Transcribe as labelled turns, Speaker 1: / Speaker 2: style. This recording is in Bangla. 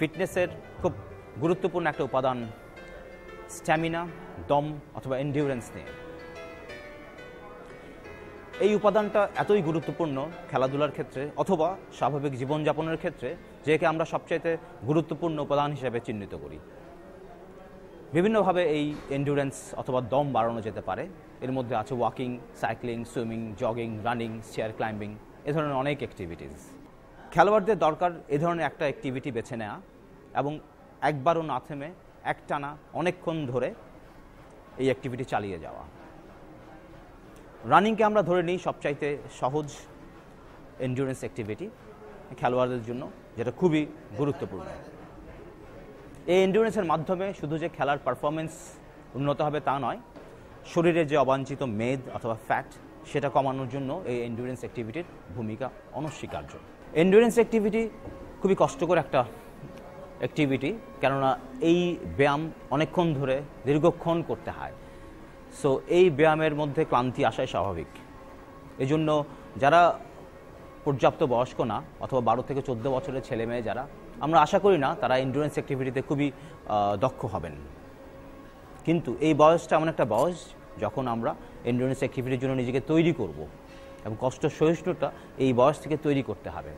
Speaker 1: ফিটনেসের খুব গুরুত্বপূর্ণ একটা উপাদান, স্ট্যামিনা, দম অথবা এন্ডিউরেন্স নিয়ে। এই উপাদানটা এতই গুরুত্বপূর্ণ খেলাধুলার ক্ষেত্রে অথবা স্বাভাবিক জীবনযাপনের ক্ষেত্রে যে একে আমরা সবচাইতে গুরুত্বপূর্ণ উপাদান হিসেবে চিহ্নিত করি। বিভিন্নভাবে এই এন্ডুরেন্স অথবা দম বাড়ানো যেতে পারে। এর মধ্যে আছে walking cycling swimming jogging running chair climbing এ ধরনের অনেক অ্যাক্টিভিটিস খেলোয়াড়দের দরকার এ ধরনের একটা অ্যাক্টিভিটি বেছে নেওয়া এবং একবারও না থেমে একটানা অনেকক্ষণ ধরে এই অ্যাক্টিভিটি চালিয়ে যাওয়া। রানিংকে আমরা ধরে নিই সবচাইতে সহজ এন্ডুরেন্স অ্যাক্টিভিটি খেলোয়াড়দের জন্য, যেটা খুবই গুরুত্বপূর্ণ। এই এন্ডুরেন্সের মাধ্যমে শুধু যে খেলার পারফরমেন্স উন্নত হবে তা নয়, শরীরে যে অবাঞ্ছিত মেদ অথবা ফ্যাট সেটা কমানোর জন্য এই এন্ডুরেন্স অ্যাক্টিভিটির ভূমিকা অনস্বীকার্য। এন্ডুরেন্স অ্যাক্টিভিটি খুবই কষ্টকর একটা অ্যাক্টিভিটি কেননা এই ব্যায়াম অনেকক্ষণ ধরে দীর্ঘক্ষণ করতে হয়। সো এই ব্যায়ামের মধ্যে ক্লান্তি আসাই স্বাভাবিক। এজন্য যারা পর্যাপ্ত বয়স্ক না, অথবা বারো থেকে চোদ্দ বছরের ছেলে মেয়ে যারা, আমরা আশা করি না তারা এন্ডুরেন্স অ্যাক্টিভিটিতে খুবই দক্ষ হবেন। কিন্তু এই বয়সটা এমন একটা বয়স যখন আমরা এন্ডুরেন্স অ্যাক্টিভিটির জন্য নিজেকে তৈরি করব। এবং কষ্ট সহিষ্ণুতা এই বয়স থেকে তৈরি করতে হবে।